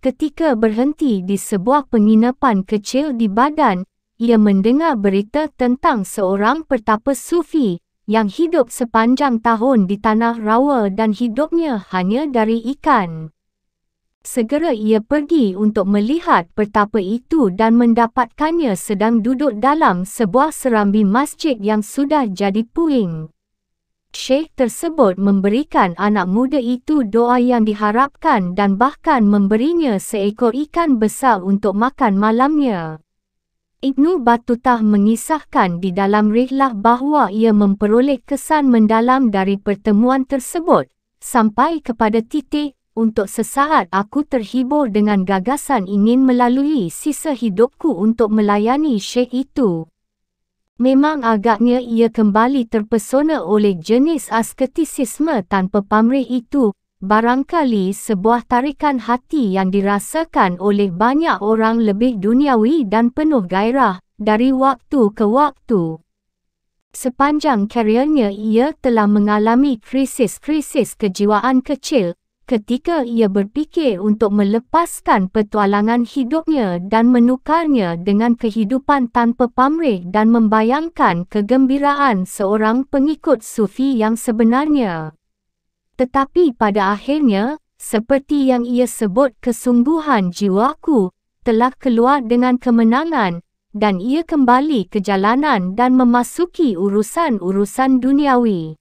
ketika berhenti di sebuah penginapan kecil di Badan, ia mendengar berita tentang seorang pertapa sufi yang hidup sepanjang tahun di tanah rawa dan hidupnya hanya dari ikan. Segera ia pergi untuk melihat pertapa itu dan mendapatkannya sedang duduk dalam sebuah serambi masjid yang sudah jadi puing. Syekh tersebut memberikan anak muda itu doa yang diharapkan dan bahkan memberinya seekor ikan besar untuk makan malamnya. Ibnu Batutah mengisahkan di dalam rihlah bahawa ia memperoleh kesan mendalam dari pertemuan tersebut, sampai kepada titik, untuk sesaat aku terhibur dengan gagasan ingin melalui sisa hidupku untuk melayani syekh itu. Memang agaknya ia kembali terpesona oleh jenis asketisisme tanpa pamrih itu, barangkali sebuah tarikan hati yang dirasakan oleh banyak orang lebih duniawi dan penuh gairah dari waktu ke waktu. Sepanjang karirnya ia telah mengalami krisis-krisis kejiwaan kecil ketika ia berfikir untuk melepaskan petualangan hidupnya dan menukarnya dengan kehidupan tanpa pamrih dan membayangkan kegembiraan seorang pengikut sufi yang sebenarnya. Tetapi pada akhirnya, seperti yang ia sebut kesungguhan jiwaku, telah keluar dengan kemenangan, dan ia kembali ke jalanan dan memasuki urusan-urusan duniawi.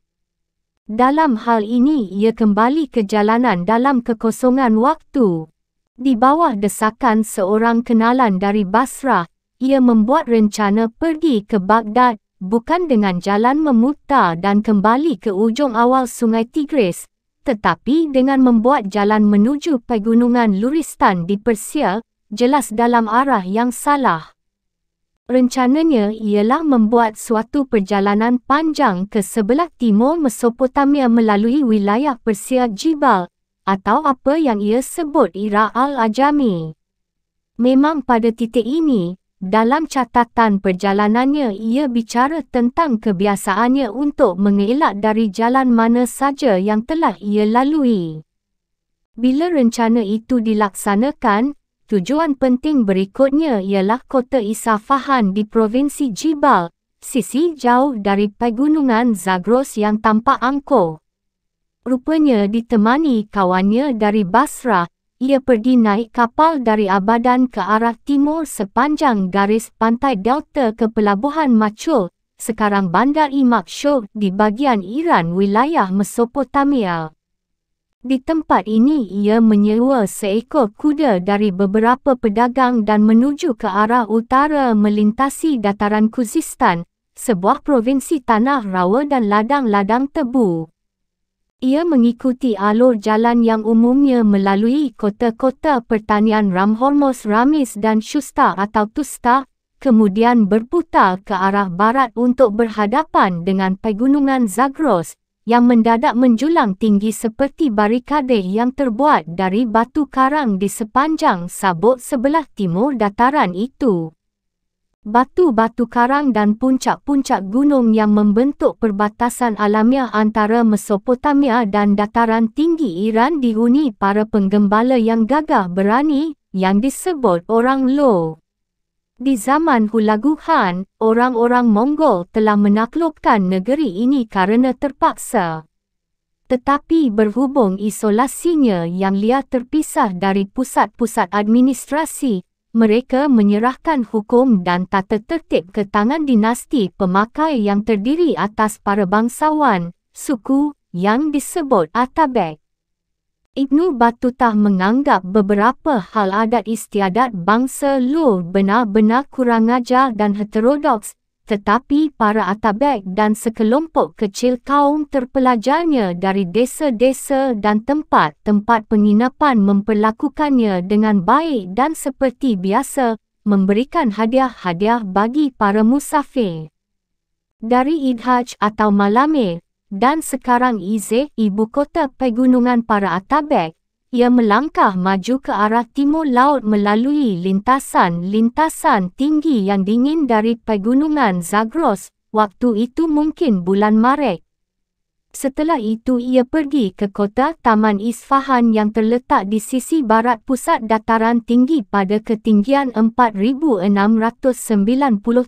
Dalam hal ini ia kembali ke jalanan dalam kekosongan waktu. Di bawah desakan seorang kenalan dari Basrah, ia membuat rencana pergi ke Baghdad bukan dengan jalan memutar dan kembali ke ujung awal sungai Tigris, tetapi dengan membuat jalan menuju pegunungan Luristan di Persia, jelas dalam arah yang salah. Rencananya ialah membuat suatu perjalanan panjang ke sebelah timur Mesopotamia melalui wilayah Persia Jibal atau apa yang ia sebut Iraq Al-Ajami. Memang pada titik ini, dalam catatan perjalanannya ia bicara tentang kebiasaannya untuk mengelak dari jalan mana saja yang telah ia lalui. Bila rencana itu dilaksanakan, tujuan penting berikutnya ialah kota Isafahan di Provinsi Jibal, sisi jauh dari pegunungan Zagros yang tampak angkuh. Rupanya ditemani kawannya dari Basrah, ia pergi naik kapal dari Abadan ke arah timur sepanjang garis pantai delta ke pelabuhan Machul, sekarang Bandar Imakshur di bagian Iran wilayah Mesopotamia. Di tempat ini ia menyewa seekor kuda dari beberapa pedagang dan menuju ke arah utara melintasi dataran Kuzistan, sebuah provinsi tanah rawa dan ladang-ladang tebu. Ia mengikuti alur jalan yang umumnya melalui kota-kota pertanian Ramhormos Ramis dan Shusta atau Tusta, kemudian berputar ke arah barat untuk berhadapan dengan pegunungan Zagros, yang mendadak menjulang tinggi seperti barikade yang terbuat dari batu karang di sepanjang sabuk sebelah timur dataran itu. Batu-batu karang dan puncak-puncak gunung yang membentuk perbatasan alamiah antara Mesopotamia dan dataran tinggi Iran dihuni para penggembala yang gagah berani yang disebut orang Lo. Di zaman Hulagu Khan, orang-orang Mongol telah menaklukkan negeri ini kerana terpaksa. Tetapi berhubung isolasinya yang liar terpisah dari pusat-pusat administrasi, mereka menyerahkan hukum dan tata tertib ke tangan dinasti pemakai yang terdiri atas para bangsawan, suku, yang disebut Atabek. Ibnu Batutah menganggap beberapa hal adat istiadat bangsa Lur benar-benar kurang ajar dan heterodoks tetapi para atabek dan sekelompok kecil kaum terpelajarnya dari desa-desa dan tempat-tempat penginapan memperlakukannya dengan baik dan seperti biasa, memberikan hadiah-hadiah bagi para musafir. Dari Idhaj atau Malamir, dan sekarang Ize, ibu kota pegunungan para atabek, ia melangkah maju ke arah timur laut melalui lintasan-lintasan tinggi yang dingin dari pegunungan Zagros, waktu itu mungkin bulan Maret. Setelah itu ia pergi ke kota Taman Isfahan yang terletak di sisi barat pusat dataran tinggi pada ketinggian 4,690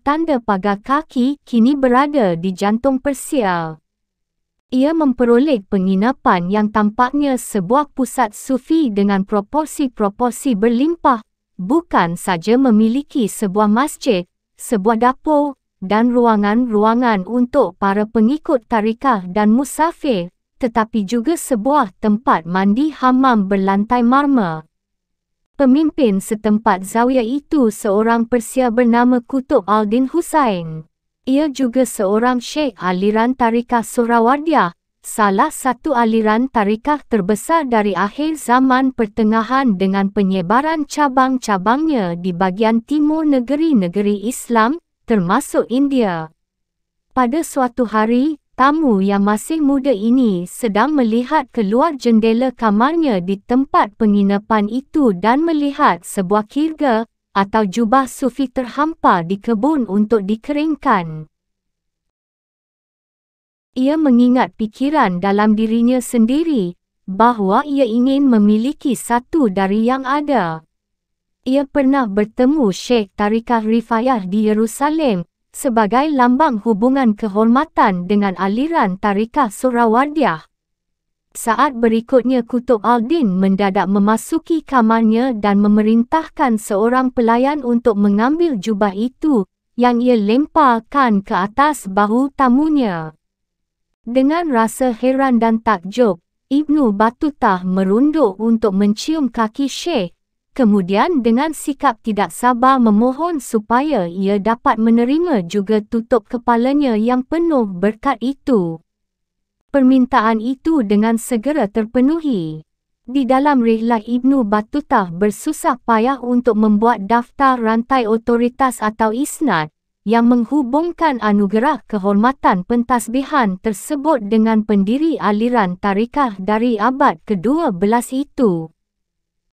tanda pagar kaki kini berada di jantung Persia. Ia memperoleh penginapan yang tampaknya sebuah pusat sufi dengan proporsi-proporsi berlimpah, bukan saja memiliki sebuah masjid, sebuah dapur, dan ruangan-ruangan untuk para pengikut tarikah dan musafir, tetapi juga sebuah tempat mandi hamam berlantai marmer. Pemimpin setempat Zawiyah itu seorang Persia bernama Kutub Aldin Hussain. Ia juga seorang syekh aliran tarikah Surawardiyah, salah satu aliran tarikah terbesar dari akhir zaman pertengahan dengan penyebaran cabang-cabangnya di bagian timur negeri-negeri Islam, termasuk India. Pada suatu hari, tamu yang masih muda ini sedang melihat keluar jendela kamarnya di tempat penginapan itu dan melihat sebuah kirga atau jubah sufi terhampar di kebun untuk dikeringkan. Ia mengingat pikiran dalam dirinya sendiri bahawa ia ingin memiliki satu dari yang ada. Ia pernah bertemu Sheikh Tarikah Rifayah di Yerusalem sebagai lambang hubungan kehormatan dengan aliran Tarikah Surawardiyah. Saat berikutnya Kutub Aldin mendadak memasuki kamarnya dan memerintahkan seorang pelayan untuk mengambil jubah itu yang ia lemparkan ke atas bahu tamunya. Dengan rasa heran dan takjub, Ibnu Batutah merunduk untuk mencium kaki Syekh kemudian dengan sikap tidak sabar memohon supaya ia dapat menerima juga tutup kepalanya yang penuh berkat itu. Permintaan itu dengan segera terpenuhi. Di dalam rihlah Ibnu Battuta bersusah payah untuk membuat daftar rantai otoritas atau isnad yang menghubungkan anugerah kehormatan pentasbihan tersebut dengan pendiri aliran tarikah dari abad ke-12 itu.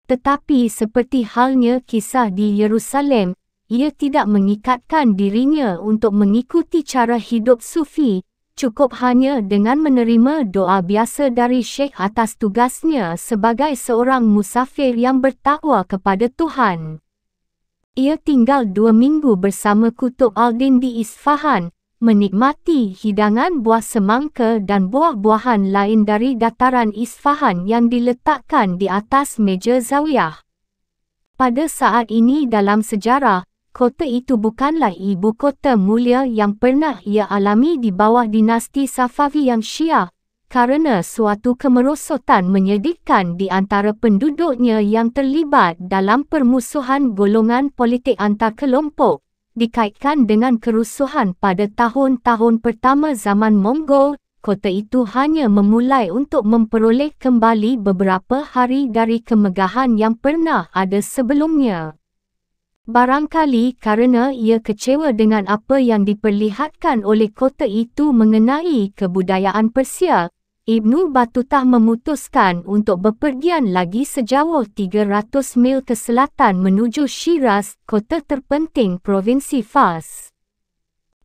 Tetapi seperti halnya kisah di Yerusalem, ia tidak mengikatkan dirinya untuk mengikuti cara hidup sufi, cukup hanya dengan menerima doa biasa dari Syekh atas tugasnya sebagai seorang musafir yang bertakwa kepada Tuhan. Ia tinggal dua minggu bersama Kutub Aldin di Isfahan, menikmati hidangan buah semangka dan buah-buahan lain dari dataran Isfahan yang diletakkan di atas meja zawiyah. Pada saat ini dalam sejarah, kota itu bukanlah ibu kota mulia yang pernah ia alami di bawah dinasti Safavi yang Syiah, kerana suatu kemerosotan menyedihkan di antara penduduknya yang terlibat dalam permusuhan golongan politik antar kelompok dikaitkan dengan kerusuhan pada tahun-tahun pertama zaman Mongol, kota itu hanya memulai untuk memperoleh kembali beberapa hari dari kemegahan yang pernah ada sebelumnya. Barangkali kerana ia kecewa dengan apa yang diperlihatkan oleh kota itu mengenai kebudayaan Persia, Ibnu Battuta memutuskan untuk bepergian lagi sejauh 300 mil ke selatan menuju Shiraz, kota terpenting Provinsi Fars.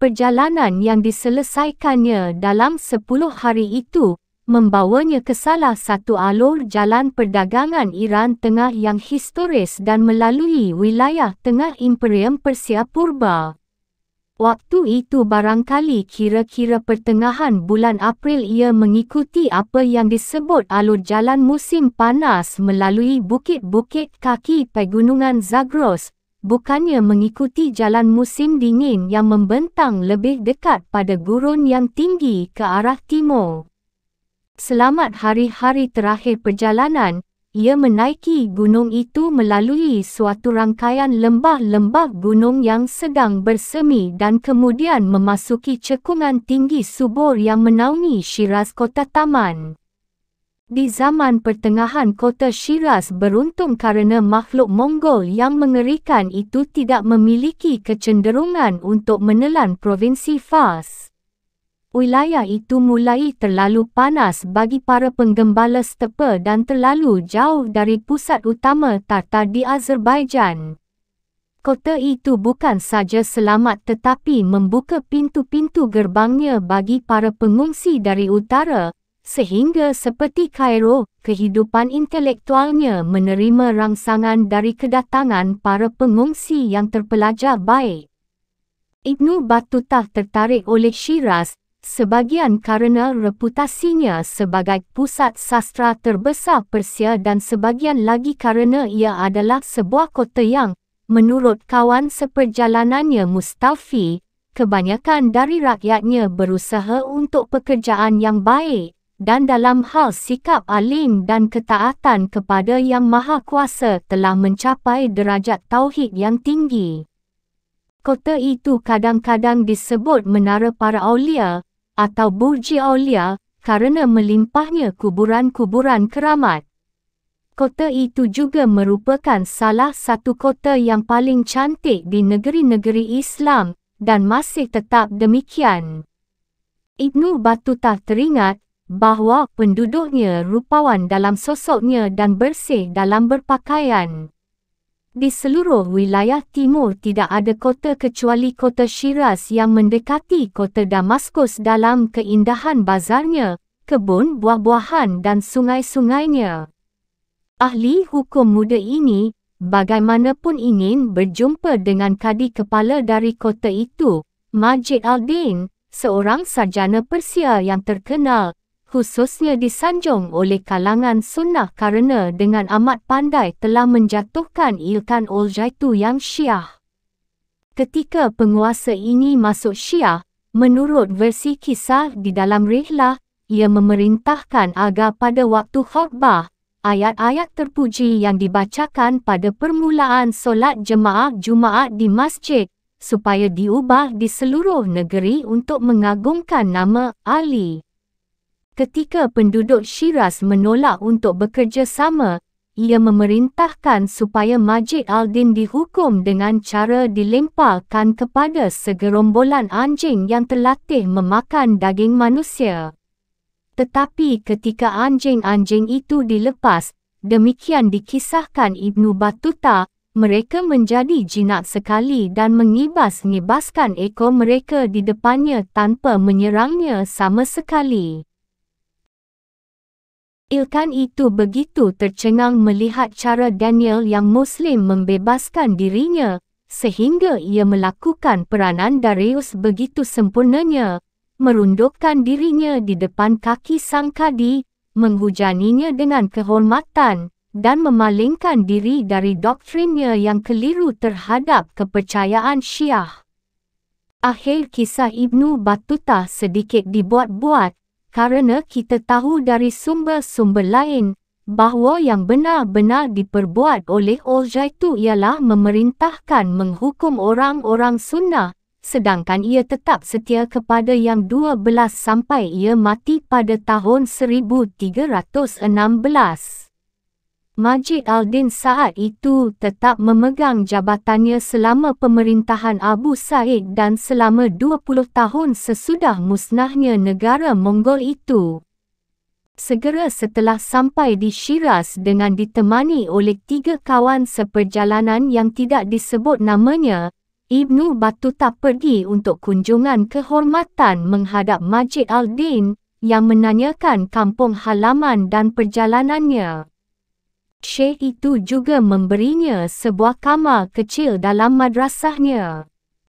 Perjalanan yang diselesaikannya dalam 10 hari itu membawanya ke salah satu alur jalan perdagangan Iran Tengah yang historis dan melalui wilayah tengah Imperium Persia Purba. Waktu itu barangkali kira-kira pertengahan bulan April ia mengikuti apa yang disebut alur jalan musim panas melalui bukit-bukit kaki pegunungan Zagros, bukannya mengikuti jalan musim dingin yang membentang lebih dekat pada gurun yang tinggi ke arah timur. Selamat hari-hari terakhir perjalanan, ia menaiki gunung itu melalui suatu rangkaian lembah-lembah gunung yang sedang bersemi dan kemudian memasuki cekungan tinggi subur yang menaungi Shiraz kota taman. Di zaman pertengahan kota Shiraz beruntung kerana makhluk Mongol yang mengerikan itu tidak memiliki kecenderungan untuk menelan provinsi Fars wilayah itu mulai terlalu panas bagi para penggembala stepa dan terlalu jauh dari pusat utama Tartar di Azerbaijan. Kota itu bukan saja selamat tetapi membuka pintu-pintu gerbangnya bagi para pengungsi dari utara, sehingga seperti Kairo, kehidupan intelektualnya menerima rangsangan dari kedatangan para pengungsi yang terpelajar baik. Ibnu Battuta tertarik oleh Shiraz, sebagian kerana reputasinya sebagai pusat sastra terbesar Persia dan sebagian lagi kerana ia adalah sebuah kota yang Menurut kawan seperjalanannya Mustafi, kebanyakan dari rakyatnya berusaha untuk pekerjaan yang baik dan dalam hal sikap alim dan ketaatan kepada Yang Maha Kuasa telah mencapai derajat tauhid yang tinggi. Kota itu kadang-kadang disebut Menara Para Aulia atau Burji Aulia kerana melimpahnya kuburan-kuburan keramat. Kota itu juga merupakan salah satu kota yang paling cantik di negeri-negeri Islam dan masih tetap demikian. Ibnu Battuta teringat bahawa penduduknya rupawan dalam sosoknya dan bersih dalam berpakaian. Di seluruh wilayah timur tidak ada kota kecuali kota Shiraz yang mendekati kota Damaskus dalam keindahan bazarnya, kebun buah-buahan dan sungai-sungainya. Ahli hukum muda ini, bagaimanapun ingin berjumpa dengan kadi kepala dari kota itu, Majid Al-Din, seorang sarjana Persia yang terkenal, khususnya disanjung oleh kalangan sunnah kerana dengan amat pandai telah menjatuhkan Ilkan Oljaitu yang syiah. Ketika penguasa ini masuk syiah, menurut versi kisah di dalam rihlah, ia memerintahkan agar pada waktu khutbah, ayat-ayat terpuji yang dibacakan pada permulaan solat jemaah Jumaat di masjid supaya diubah di seluruh negeri untuk mengagungkan nama Ali. Ketika penduduk Shiraz menolak untuk bekerja sama, ia memerintahkan supaya Majid Al-Din dihukum dengan cara dilemparkan kepada segerombolan anjing yang terlatih memakan daging manusia. Tetapi ketika anjing-anjing itu dilepas, demikian dikisahkan Ibnu Battuta, mereka menjadi jinak sekali dan mengibas-ngibaskan ekor mereka di depannya tanpa menyerangnya sama sekali. Ilkan itu begitu tercengang melihat cara Daniel yang Muslim membebaskan dirinya, sehingga ia melakukan peranan Darius begitu sempurnanya, merundukkan dirinya di depan kaki sang kadi, menghujaninya dengan kehormatan, dan memalingkan diri dari doktrinnya yang keliru terhadap kepercayaan syiah. Akhir kisah Ibnu Battuta sedikit dibuat-buat, kerana kita tahu dari sumber-sumber lain, bahawa yang benar-benar diperbuat oleh Al-Jaitu ialah memerintahkan menghukum orang-orang sunnah, sedangkan ia tetap setia kepada yang 12 sampai ia mati pada tahun 1316. Majid Al-Din saat itu tetap memegang jabatannya selama pemerintahan Abu Said dan selama 20 tahun sesudah musnahnya negara Mongol itu. Segera setelah sampai di Shiraz dengan ditemani oleh tiga kawan seperjalanan yang tidak disebut namanya, Ibnu Battuta pergi untuk kunjungan kehormatan menghadap Majid Al-Din yang menanyakan kampung halaman dan perjalanannya. Syekh itu juga memberinya sebuah kamar kecil dalam madrasahnya.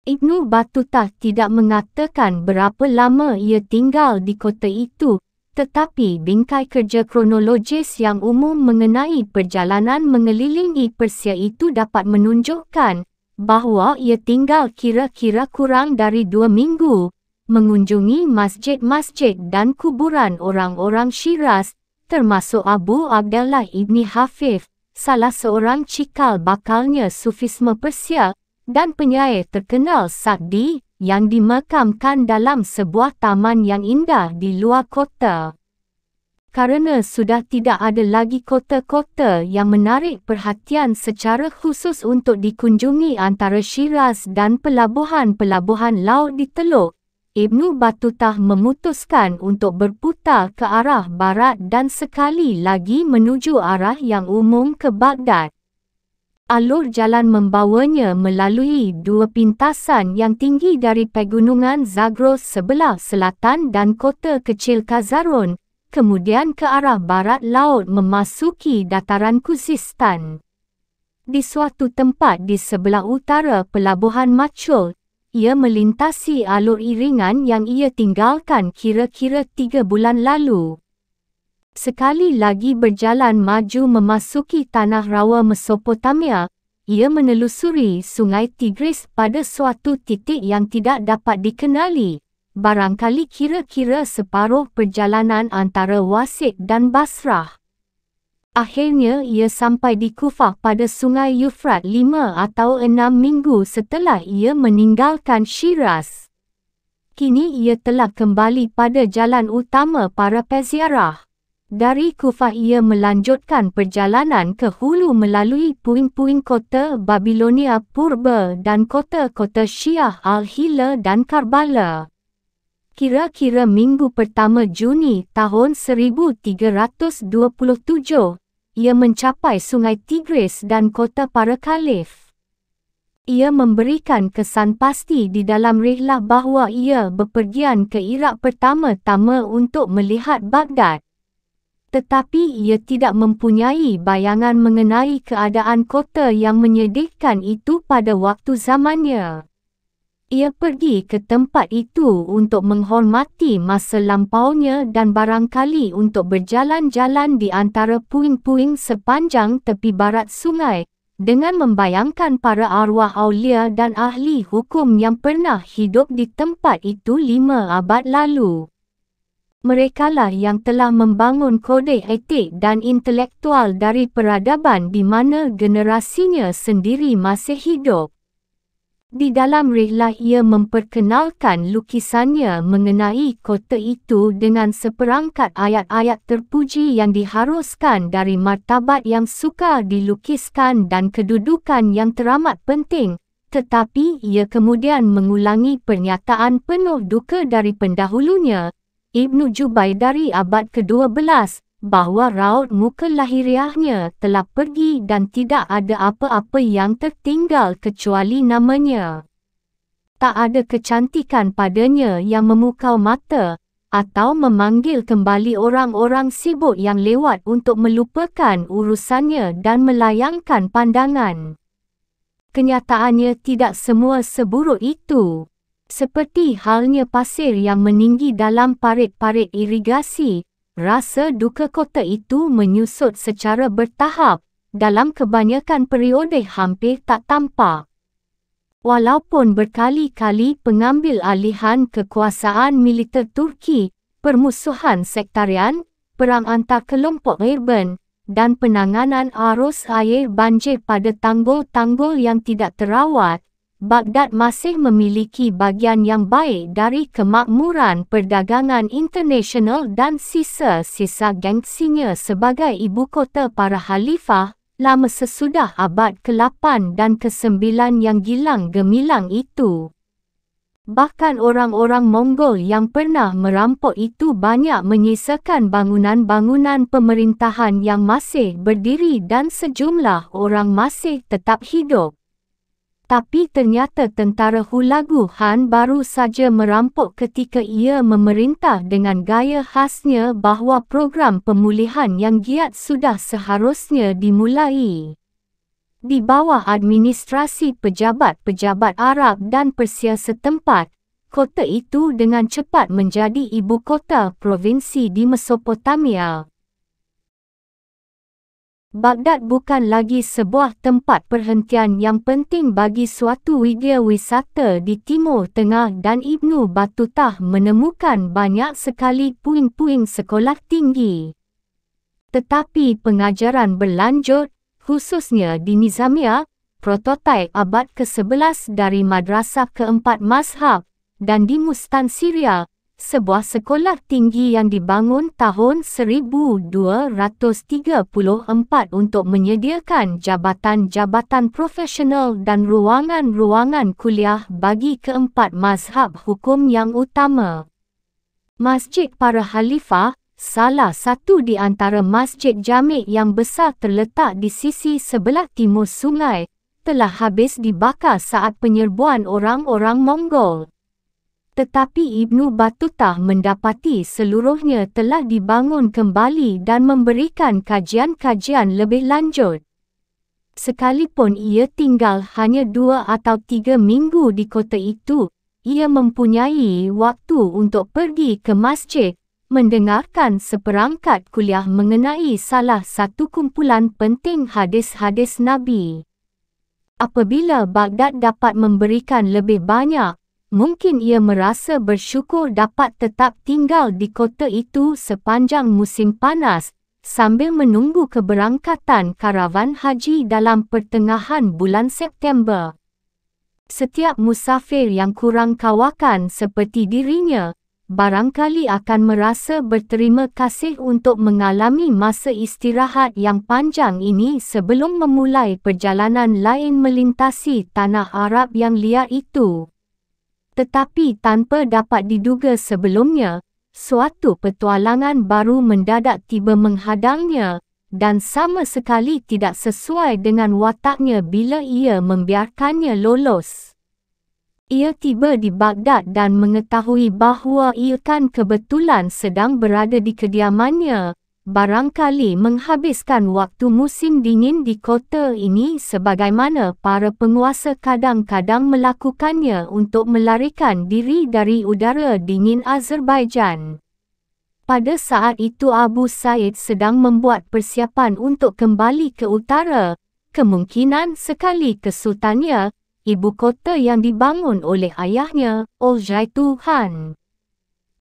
Ibnu Battuta tidak mengatakan berapa lama ia tinggal di kota itu, tetapi bingkai kerja kronologis yang umum mengenai perjalanan mengelilingi Persia itu dapat menunjukkan bahawa ia tinggal kira-kira kurang dari dua minggu, mengunjungi masjid-masjid dan kuburan orang-orang Shiraz, termasuk Abu Abdullah Ibni Hafif, salah seorang cikal bakalnya Sufisme Persia, dan penyair terkenal Sa'di yang dimakamkan dalam sebuah taman yang indah di luar kota. Kerana sudah tidak ada lagi kota-kota yang menarik perhatian secara khusus untuk dikunjungi antara Shiraz dan pelabuhan-pelabuhan laut di Teluk, Ibnu Battuta memutuskan untuk berputar ke arah barat dan sekali lagi menuju arah yang umum ke Baghdad. Alur jalan membawanya melalui dua pintasan yang tinggi dari pegunungan Zagros sebelah selatan dan kota kecil Kazarun, kemudian ke arah barat laut memasuki dataran Kuzistan. Di suatu tempat di sebelah utara pelabuhan Machul, ia melintasi alur iringan yang ia tinggalkan kira-kira tiga bulan lalu. Sekali lagi berjalan maju memasuki tanah rawa Mesopotamia, ia menelusuri sungai Tigris pada suatu titik yang tidak dapat dikenali, barangkali kira-kira separuh perjalanan antara Wasit dan Basrah. Akhirnya ia sampai di Kufah pada sungai Yufrat lima atau enam minggu setelah ia meninggalkan Shiraz. Kini ia telah kembali pada jalan utama para peziarah. Dari Kufah ia melanjutkan perjalanan ke hulu melalui puing-puing kota Babilonia Purba dan kota-kota Syiah Al-Hila dan Karbala. Kira-kira minggu pertama Juni tahun 1327, ia mencapai sungai Tigris dan kota para khalif. Ia memberikan kesan pasti di dalam rihlah bahawa ia bepergian ke Iraq pertama-tama untuk melihat Baghdad tetapi ia tidak mempunyai bayangan mengenai keadaan kota yang menyedihkan itu pada waktu zamannya. Ia pergi ke tempat itu untuk menghormati masa lampaunya dan barangkali untuk berjalan-jalan di antara puing-puing sepanjang tepi barat sungai dengan membayangkan para arwah aulia dan ahli hukum yang pernah hidup di tempat itu lima abad lalu. Merekalah yang telah membangun kode etik dan intelektual dari peradaban di mana generasinya sendiri masih hidup. Di dalam rihlah ia memperkenalkan lukisannya mengenai kota itu dengan seperangkat ayat-ayat terpuji yang diharuskan dari martabat yang suka dilukiskan dan kedudukan yang teramat penting, tetapi ia kemudian mengulangi pernyataan penuh duka dari pendahulunya, Ibnu Jubai dari abad ke-12 bahawa raut muka lahiriahnya telah pergi dan tidak ada apa-apa yang tertinggal kecuali namanya. Tak ada kecantikan padanya yang memukau mata atau memanggil kembali orang-orang sibuk yang lewat untuk melupakan urusannya dan melayangkan pandangan. Kenyataannya tidak semua seburuk itu. Seperti halnya pasir yang meninggi dalam parit-parit irigasi, rasa duka kota itu menyusut secara bertahap dalam kebanyakan periode hampir tak tampak. Walaupun berkali-kali pengambil alihan kekuasaan militer Turki, permusuhan sektarian, perang antar kelompok urban, dan penanganan arus air banjir pada tanggul-tanggul yang tidak terawat, Baghdad masih memiliki bagian yang baik dari kemakmuran perdagangan internasional dan sisa-sisa gengsinya sebagai ibu kota para khalifah lama sesudah abad ke-8 dan ke-9 yang gilang gemilang itu. Bahkan orang-orang Mongol yang pernah merampok itu banyak menyisakan bangunan-bangunan pemerintahan yang masih berdiri dan sejumlah orang masih tetap hidup. Tapi ternyata tentara Hulagu Han baru saja merampok ketika ia memerintah dengan gaya khasnya bahawa program pemulihan yang giat sudah seharusnya dimulai. Di bawah administrasi pejabat-pejabat Arab dan Persia setempat, kota itu dengan cepat menjadi ibu kota provinsi di Mesopotamia. Baghdad bukan lagi sebuah tempat perhentian yang penting bagi suatu widya wisata di Timur Tengah dan Ibnu Batutah menemukan banyak sekali puing-puing sekolah tinggi. Tetapi pengajaran berlanjut, khususnya di Nizamia, prototipe abad ke-11 dari Madrasah keempat Mazhab, dan di Mustan Syria, sebuah sekolah tinggi yang dibangun tahun 1234 untuk menyediakan jabatan-jabatan profesional dan ruangan-ruangan kuliah bagi keempat mazhab hukum yang utama. Masjid para Khalifah, salah satu di antara masjid jamik yang besar terletak di sisi sebelah timur sungai, telah habis dibakar saat penyerbuan orang-orang Mongol. Tetapi Ibnu Battuta mendapati seluruhnya telah dibangun kembali dan memberikan kajian-kajian lebih lanjut. Sekalipun ia tinggal hanya dua atau tiga minggu di kota itu, ia mempunyai waktu untuk pergi ke masjid, mendengarkan seperangkat kuliah mengenai salah satu kumpulan penting hadis-hadis Nabi. Apabila Baghdad dapat memberikan lebih banyak, mungkin ia merasa bersyukur dapat tetap tinggal di kota itu sepanjang musim panas sambil menunggu keberangkatan karavan haji dalam pertengahan bulan September. Setiap musafir yang kurang kawakan seperti dirinya, barangkali akan merasa berterima kasih untuk mengalami masa istirahat yang panjang ini sebelum memulai perjalanan lain melintasi tanah Arab yang liar itu. Tetapi tanpa dapat diduga sebelumnya, suatu petualangan baru mendadak tiba menghadangnya dan sama sekali tidak sesuai dengan wataknya bila ia membiarkannya lolos. Ia tiba di Baghdad dan mengetahui bahawa ia kan kebetulan sedang berada di kediamannya, barangkali menghabiskan waktu musim dingin di kota ini sebagaimana para penguasa kadang-kadang melakukannya untuk melarikan diri dari udara dingin Azerbaijan. Pada saat itu Abu Said sedang membuat persiapan untuk kembali ke utara, kemungkinan sekali kesultannya ibu kota yang dibangun oleh ayahnya, Oljaitu Khan.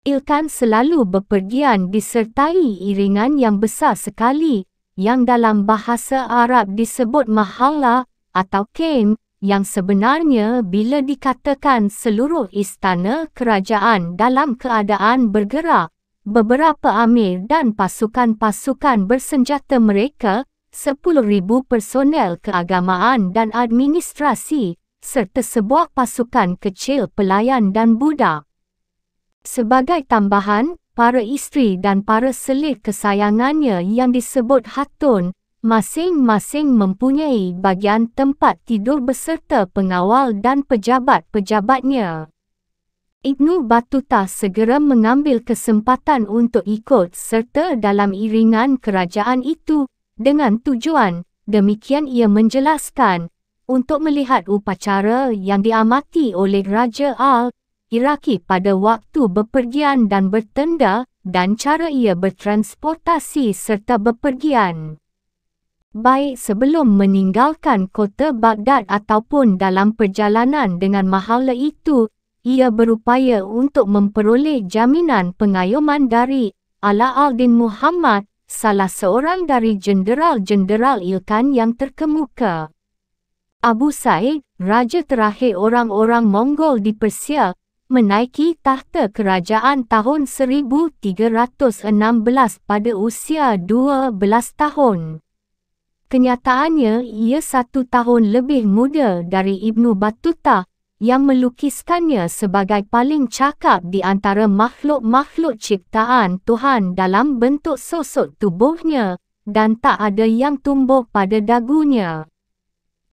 Ilkan selalu bepergian disertai iringan yang besar sekali, yang dalam bahasa Arab disebut mahalla atau kem, yang sebenarnya bila dikatakan seluruh istana kerajaan dalam keadaan bergerak, beberapa amir dan pasukan-pasukan bersenjata mereka, 10,000 personel keagamaan dan administrasi, serta sebuah pasukan kecil pelayan dan budak. Sebagai tambahan, para isteri dan para selir kesayangannya yang disebut Hatun, masing-masing mempunyai bagian tempat tidur beserta pengawal dan pejabat-pejabatnya. Ibnu Batuta segera mengambil kesempatan untuk ikut serta dalam iringan kerajaan itu dengan tujuan, demikian ia menjelaskan, untuk melihat upacara yang diamati oleh Raja Al-Iraqi pada waktu bepergian dan bertenda dan cara ia bertransportasi serta bepergian. Baik sebelum meninggalkan kota Baghdad ataupun dalam perjalanan dengan mahala itu, ia berupaya untuk memperoleh jaminan pengayoman dari Ala al-Din Muhammad, salah seorang dari jenderal-jenderal Ilkan yang terkemuka. Abu Said, raja terakhir orang-orang Mongol di Persia, menaiki tahta kerajaan tahun 1316 pada usia 12 tahun. Kenyataannya, ia satu tahun lebih muda dari Ibnu Battuta yang melukiskannya sebagai paling cakap di antara makhluk-makhluk ciptaan Tuhan dalam bentuk sosok tubuhnya dan tak ada yang tumbuh pada dagunya.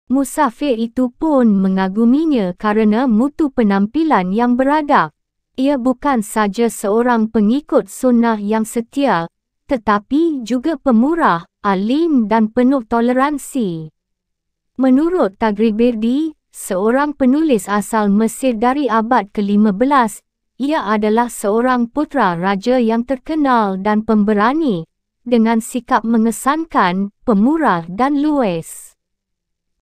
Musafir itu pun mengaguminya kerana mutu penampilan yang beradab. Ia bukan saja seorang pengikut sunnah yang setia, tetapi juga pemurah, alim dan penuh toleransi. Menurut Tagribirdi, seorang penulis asal Mesir dari abad ke-15, ia adalah seorang putera raja yang terkenal dan pemberani, dengan sikap mengesankan, pemurah dan luas.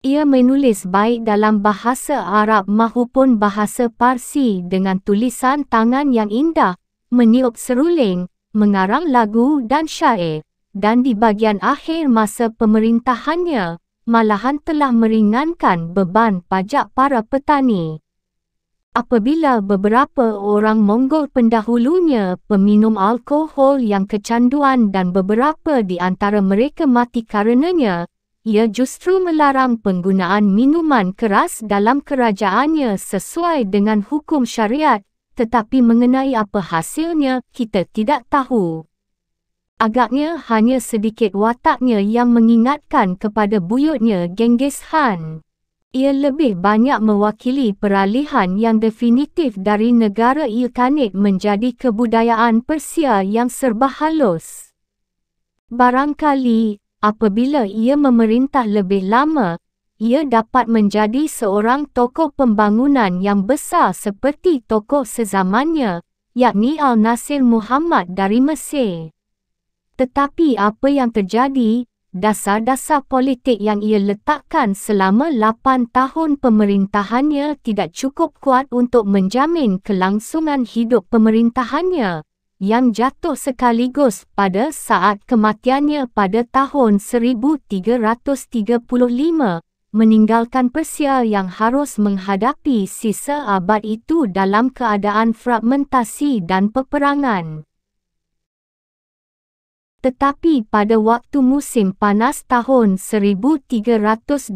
Ia menulis baik dalam bahasa Arab maupun bahasa Parsi dengan tulisan tangan yang indah, meniup seruling, mengarang lagu dan syair. Dan di bagian akhir masa pemerintahannya, malahan telah meringankan beban pajak para petani. Apabila beberapa orang Mongol pendahulunya peminum alkohol yang kecanduan dan beberapa di antara mereka mati karenanya, ia justru melarang penggunaan minuman keras dalam kerajaannya sesuai dengan hukum syariat, tetapi mengenai apa hasilnya, kita tidak tahu. Agaknya hanya sedikit wataknya yang mengingatkan kepada buyutnya Genghis Khan. Ia lebih banyak mewakili peralihan yang definitif dari negara Ilkhanate menjadi kebudayaan Persia yang serba halus. Barangkali, apabila ia memerintah lebih lama, ia dapat menjadi seorang tokoh pembangunan yang besar seperti tokoh sezamannya, yakni Al-Nasir Muhammad dari Mesir. Tetapi apa yang terjadi, dasar-dasar politik yang ia letakkan selama 8 tahun pemerintahannya tidak cukup kuat untuk menjamin kelangsungan hidup pemerintahannya, yang jatuh sekaligus pada saat kematiannya pada tahun 1335, meninggalkan Persia yang harus menghadapi sisa abad itu dalam keadaan fragmentasi dan peperangan. Tetapi pada waktu musim panas tahun 1327,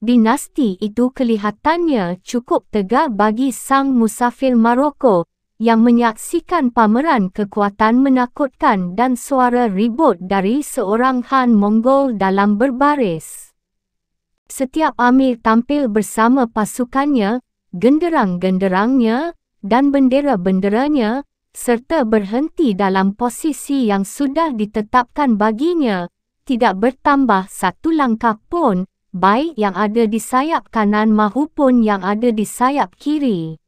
dinasti itu kelihatannya cukup tegar bagi sang musafir Maroko yang menyaksikan pameran kekuatan menakutkan dan suara ribut dari seorang Khan Mongol dalam berbaris. Setiap Amir tampil bersama pasukannya, genderang-genderangnya dan bendera-benderanya serta berhenti dalam posisi yang sudah ditetapkan baginya, tidak bertambah satu langkah pun, baik yang ada di sayap kanan maupun yang ada di sayap kiri.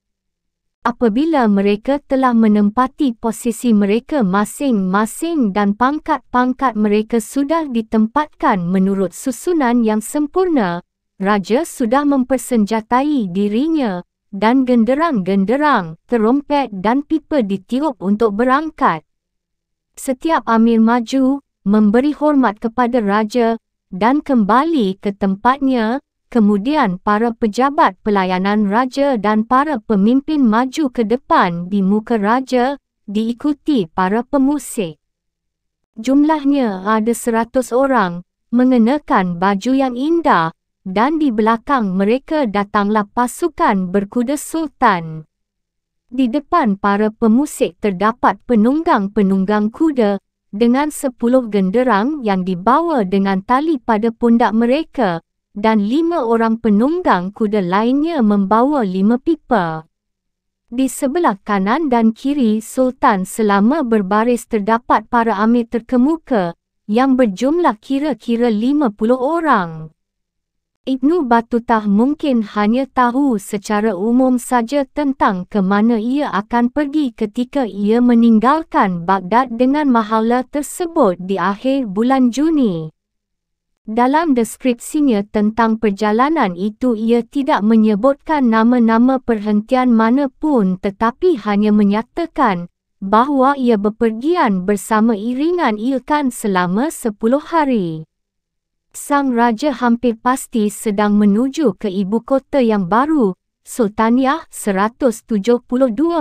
Apabila mereka telah menempati posisi mereka masing-masing dan pangkat-pangkat mereka sudah ditempatkan menurut susunan yang sempurna, Raja sudah mempersenjatai dirinya dan genderang-genderang, terompet dan pipa ditiup untuk berangkat. Setiap amir maju, memberi hormat kepada raja dan kembali ke tempatnya, kemudian para pejabat pelayanan raja dan para pemimpin maju ke depan di muka raja, diikuti para pemusik. Jumlahnya ada seratus orang, mengenakan baju yang indah, dan di belakang mereka datanglah pasukan berkuda sultan. Di depan para pemusik terdapat penunggang-penunggang kuda dengan sepuluh genderang yang dibawa dengan tali pada pundak mereka dan lima orang penunggang kuda lainnya membawa lima pipa. Di sebelah kanan dan kiri Sultan selama berbaris terdapat para amir terkemuka yang berjumlah kira-kira lima puluh orang. Ibnu Batutah mungkin hanya tahu secara umum saja tentang ke mana ia akan pergi ketika ia meninggalkan Baghdad dengan mahala tersebut di akhir bulan Juni. Dalam deskripsinya tentang perjalanan itu ia tidak menyebutkan nama-nama perhentian mana pun tetapi hanya menyatakan bahawa ia bepergian bersama iringan Ilkan selama 10 hari. Sang Raja hampir pasti sedang menuju ke ibu kota yang baru, Sultaniah 172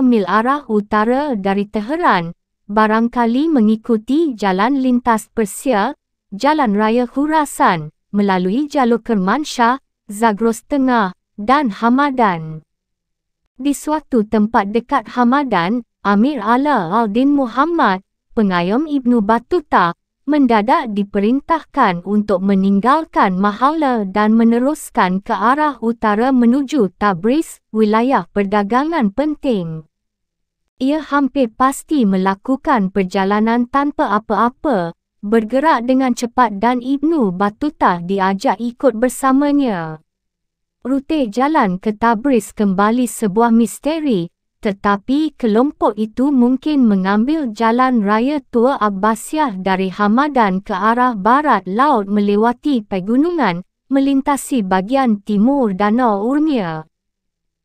mil arah utara dari Teheran, barangkali mengikuti jalan lintas Persia, Jalan Raya Khurasan, melalui jalur Kermanshah, Zagros Tengah dan Hamadan. Di suatu tempat dekat Hamadan, Amir Ala al-Din Muhammad, pengayom Ibnu Battuta, mendadak diperintahkan untuk meninggalkan Mahala dan meneruskan ke arah utara menuju Tabriz, wilayah perdagangan penting. Ia hampir pasti melakukan perjalanan tanpa apa-apa, bergerak dengan cepat dan Ibnu Battuta diajak ikut bersamanya. Rute jalan ke Tabriz kembali sebuah misteri, tetapi kelompok itu mungkin mengambil jalan raya tua Abbasiyah dari Hamadan ke arah barat laut melewati pegunungan, melintasi bagian timur Danau Urmia.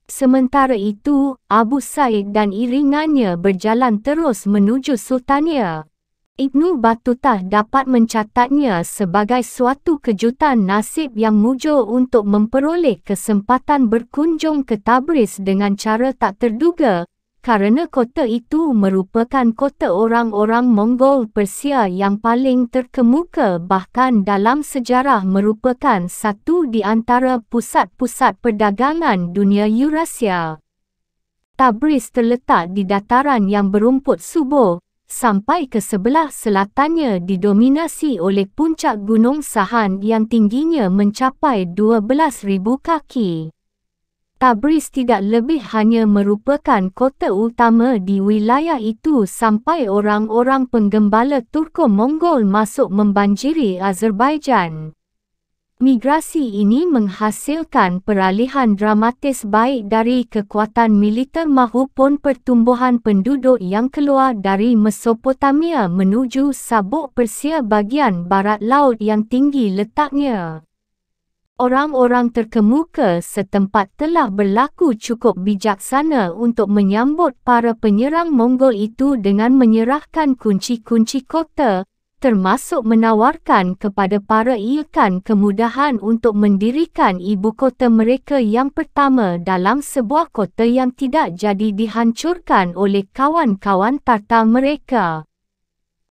Sementara itu, Abu Said dan iringannya berjalan terus menuju Sultania. Ibnu Battuta dapat mencatatnya sebagai suatu kejutan nasib yang mujur untuk memperoleh kesempatan berkunjung ke Tabriz dengan cara tak terduga, kerana kota itu merupakan kota orang-orang Mongol Persia yang paling terkemuka bahkan dalam sejarah merupakan satu di antara pusat-pusat perdagangan dunia Eurasia. Tabriz terletak di dataran yang berumput subur, sampai ke sebelah selatannya didominasi oleh puncak Gunung Sahan yang tingginya mencapai 12,000 kaki. Tabriz tidak lebih hanya merupakan kota utama di wilayah itu sampai orang-orang penggembala Turko-Mongol masuk membanjiri Azerbaijan. Migrasi ini menghasilkan peralihan dramatis baik dari kekuatan militer maupun pertumbuhan penduduk yang keluar dari Mesopotamia menuju sabuk Persia bagian barat laut yang tinggi letaknya. Orang-orang terkemuka setempat telah berlaku cukup bijaksana untuk menyambut para penyerang Mongol itu dengan menyerahkan kunci-kunci kota, termasuk menawarkan kepada para ilkan kemudahan untuk mendirikan ibu kota mereka yang pertama dalam sebuah kota yang tidak jadi dihancurkan oleh kawan-kawan Tartar mereka.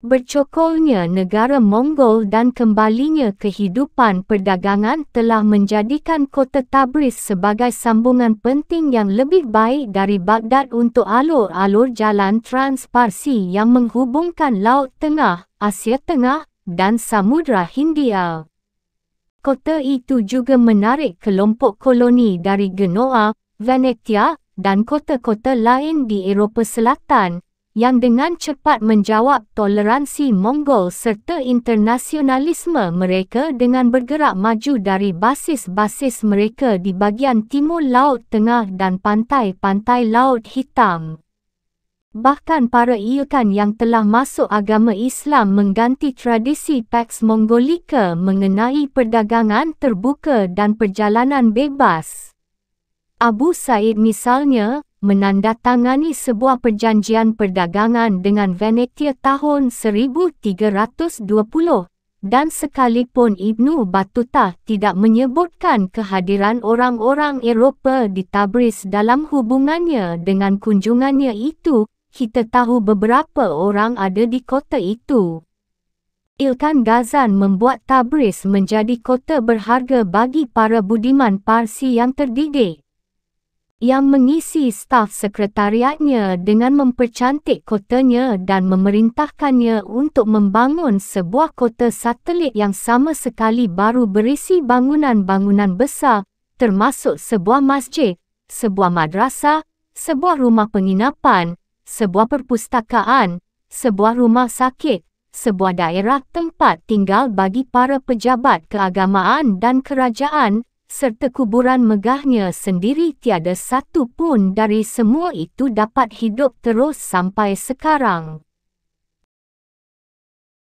Bercokolnya negara Mongol dan kembalinya kehidupan perdagangan telah menjadikan kota Tabriz sebagai sambungan penting yang lebih baik dari Baghdad untuk alur-alur jalan Trans-Parsi yang menghubungkan Laut Tengah, Asia Tengah dan Samudra Hindia. Kota itu juga menarik kelompok koloni dari Genoa, Venetia dan kota-kota lain di Eropah Selatan, yang dengan cepat menjawab toleransi Mongol serta internasionalisme mereka dengan bergerak maju dari basis-basis mereka di bahagian timur Laut Tengah dan pantai-pantai Laut Hitam. Bahkan para ilkan yang telah masuk agama Islam mengganti tradisi Pax Mongolica mengenai perdagangan terbuka dan perjalanan bebas. Abu Said misalnya, menandatangani sebuah perjanjian perdagangan dengan Venetia tahun 1320 dan sekalipun Ibnu Battuta tidak menyebutkan kehadiran orang-orang Eropah di Tabriz dalam hubungannya dengan kunjungannya itu, kita tahu beberapa orang ada di kota itu. Ilkan Gazan membuat Tabriz menjadi kota berharga bagi para budiman Parsi yang terdidik yang mengisi staf sekretariatnya dengan mempercantik kotanya dan memerintahkannya untuk membangun sebuah kota satelit yang sama sekali baru berisi bangunan-bangunan besar termasuk sebuah masjid, sebuah madrasah, sebuah rumah penginapan, sebuah perpustakaan, sebuah rumah sakit, sebuah daerah tempat tinggal bagi para pejabat keagamaan dan kerajaan, serta kuburan megahnya sendiri tiada satu pun dari semua itu dapat hidup terus sampai sekarang.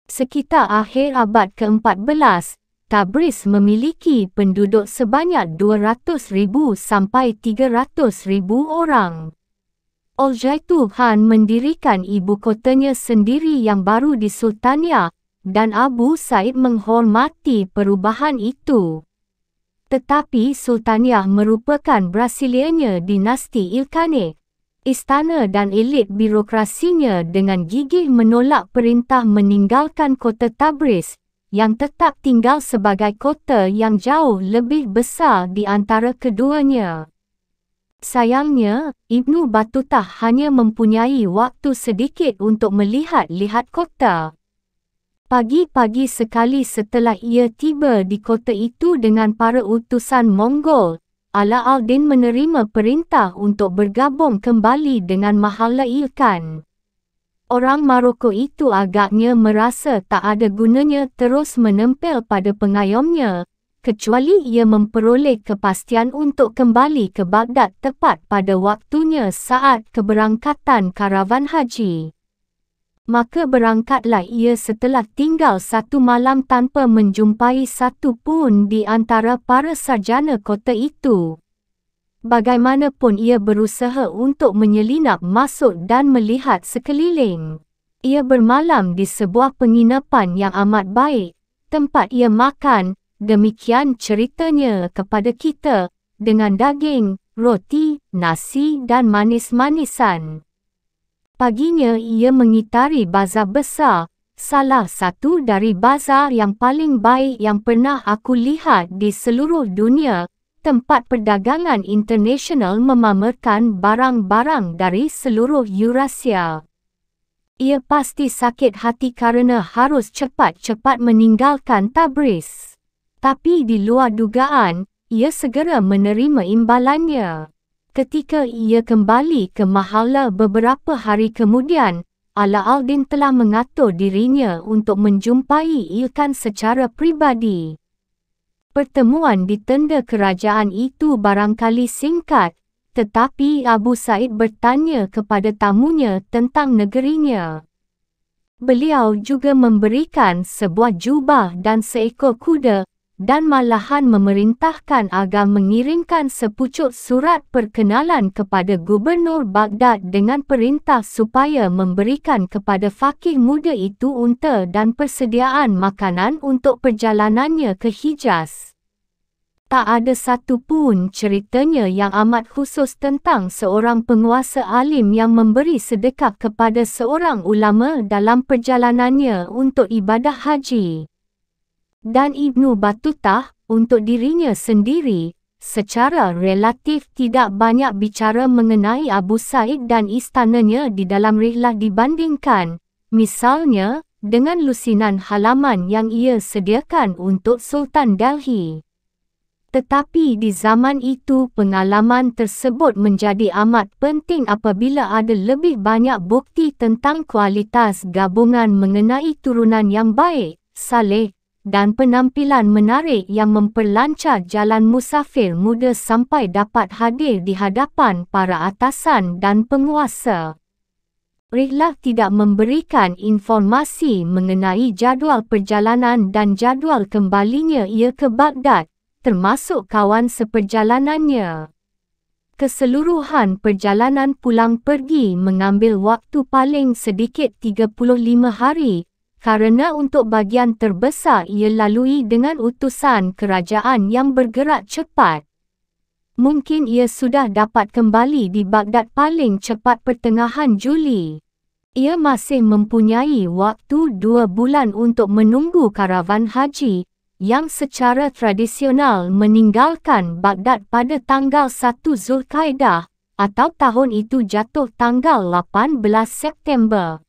Sekitar akhir abad ke-14, Tabriz memiliki penduduk sebanyak 200,000 sampai 300,000 orang. Oljaituh Khan mendirikan ibu kotanya sendiri yang baru di Sultania dan Abu Said menghormati perubahan itu. Tetapi Sultaniah merupakan Brasilianya dinasti Ilkhanate. Istana dan elit birokrasinya dengan gigih menolak perintah meninggalkan kota Tabriz yang tetap tinggal sebagai kota yang jauh lebih besar di antara keduanya. Sayangnya, Ibnu Battuta hanya mempunyai waktu sedikit untuk melihat-lihat kota. Pagi-pagi sekali setelah ia tiba di kota itu dengan para utusan Mongol, Ala al-Din menerima perintah untuk bergabung kembali dengan Mahala Ilkan. Orang Maroko itu agaknya merasa tak ada gunanya terus menempel pada pengayomnya, kecuali ia memperoleh kepastian untuk kembali ke Baghdad tepat pada waktunya saat keberangkatan karavan haji maka berangkatlah ia setelah tinggal satu malam tanpa menjumpai satu pun di antara para sarjana kota itu. Bagaimanapun ia berusaha untuk menyelinap masuk dan melihat sekeliling. Ia bermalam di sebuah penginapan yang amat baik, tempat ia makan, demikian ceritanya kepada kita, dengan daging, roti, nasi dan manis-manisan. Paginya ia mengitari bazar besar, salah satu dari bazar yang paling baik yang pernah aku lihat di seluruh dunia, tempat perdagangan internasional memamerkan barang-barang dari seluruh Eurasia. Ia pasti sakit hati kerana harus cepat-cepat meninggalkan Tabriz. Tapi di luar dugaan, ia segera menerima imbalannya. Ketika ia kembali ke Mahala beberapa hari kemudian, Ala Aldin telah mengatur dirinya untuk menjumpai Ilkan secara pribadi. Pertemuan di tenda kerajaan itu barangkali singkat, tetapi Abu Said bertanya kepada tamunya tentang negerinya. Beliau juga memberikan sebuah jubah dan seekor kuda dan malahan memerintahkan agar mengirimkan sepucuk surat perkenalan kepada Gubernur Baghdad dengan perintah supaya memberikan kepada fakir muda itu unta dan persediaan makanan untuk perjalanannya ke Hijaz tak ada satu pun ceritanya yang amat khusus tentang seorang penguasa alim yang memberi sedekah kepada seorang ulama dalam perjalanannya untuk ibadah haji. Dan Ibnu Batutah, untuk dirinya sendiri, secara relatif tidak banyak bicara mengenai Abu Said dan istananya di dalam rihlah dibandingkan, misalnya, dengan lusinan halaman yang ia sediakan untuk Sultan Delhi. Tetapi di zaman itu pengalaman tersebut menjadi amat penting apabila ada lebih banyak bukti tentang kualitas gabungan mengenai turunan yang baik, saleh, dan penampilan menarik yang memperlancar jalan musafir muda sampai dapat hadir di hadapan para atasan dan penguasa. Rihlah tidak memberikan informasi mengenai jadual perjalanan dan jadual kembalinya ia ke Baghdad termasuk kawan seperjalanannya. Keseluruhan perjalanan pulang pergi mengambil waktu paling sedikit 35 hari kerana untuk bagian terbesar ia lalui dengan utusan kerajaan yang bergerak cepat. Mungkin ia sudah dapat kembali di Baghdad paling cepat pertengahan Juli. Ia masih mempunyai waktu dua bulan untuk menunggu karavan haji yang secara tradisional meninggalkan Baghdad pada tanggal 1 Zulkaidah atau tahun itu jatuh tanggal 18 September.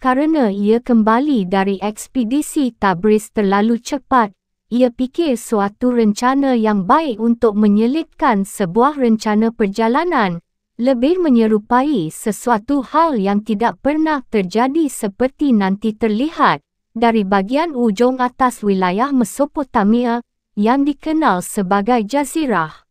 Karena ia kembali dari ekspedisi Tabriz terlalu cepat, ia fikir suatu rencana yang baik untuk menyelitkan sebuah rencana perjalanan lebih menyerupai sesuatu hal yang tidak pernah terjadi seperti nanti terlihat dari bagian ujung atas wilayah Mesopotamia yang dikenal sebagai Jazirah.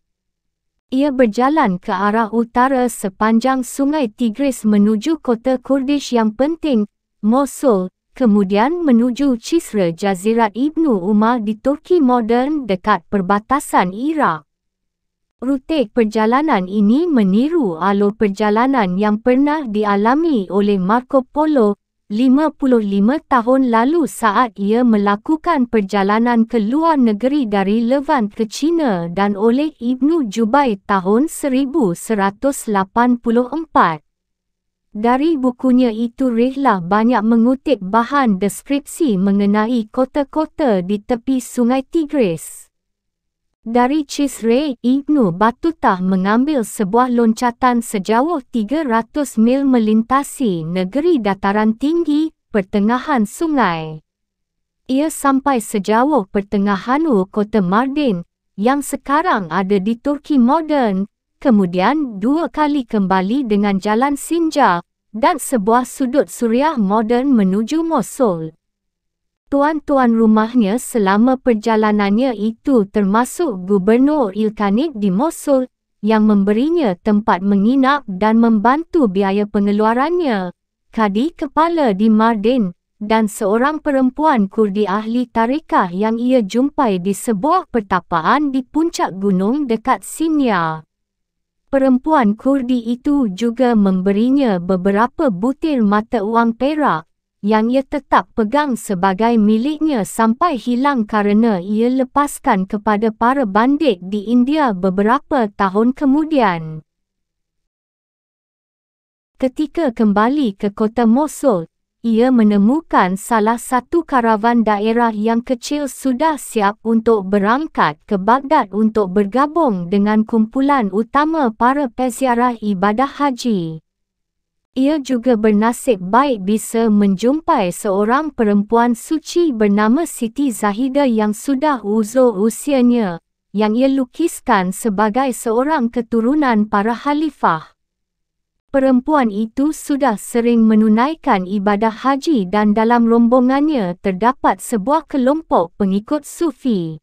Ia berjalan ke arah utara sepanjang sungai Tigris menuju kota Kurdish yang penting, Mosul, kemudian menuju Cisra Jazirat Ibnu Umar di Turki moden dekat perbatasan Iraq. Rute perjalanan ini meniru alur perjalanan yang pernah dialami oleh Marco Polo 55 tahun lalu saat ia melakukan perjalanan ke luar negeri dari Levant ke China dan oleh Ibnu Jubair tahun 1184. Dari bukunya itu Rihlah banyak mengutip bahan deskripsi mengenai kota-kota di tepi sungai Tigris. Dari Chisre, Ibnu Battuta mengambil sebuah loncatan sejauh 300 mil melintasi negeri dataran tinggi, pertengahan sungai. Ia sampai sejauh pertengahan kota Mardin, yang sekarang ada di Turki moden, kemudian dua kali kembali dengan jalan Sinjar, dan sebuah sudut suriah moden menuju Mosul tuan-tuan rumahnya selama perjalanannya itu termasuk Gubernur Ilkanit di Mosul yang memberinya tempat menginap dan membantu biaya pengeluarannya, kadi kepala di Mardin dan seorang perempuan Kurdi ahli tarikah yang ia jumpai di sebuah pertapaan di puncak gunung dekat Sinia. Perempuan Kurdi itu juga memberinya beberapa butir mata uang perak yang ia tetap pegang sebagai miliknya sampai hilang kerana ia lepaskan kepada para bandit di India beberapa tahun kemudian. Ketika kembali ke kota Mosul, ia menemukan salah satu karavan daerah yang kecil sudah siap untuk berangkat ke Baghdad untuk bergabung dengan kumpulan utama para peziarah ibadah haji. ia juga bernasib baik bisa menjumpai seorang perempuan suci bernama Siti Zahida yang sudah uzur usianya, yang ia lukiskan sebagai seorang keturunan para khalifah. Perempuan itu sudah sering menunaikan ibadah haji dan dalam rombongannya terdapat sebuah kelompok pengikut sufi.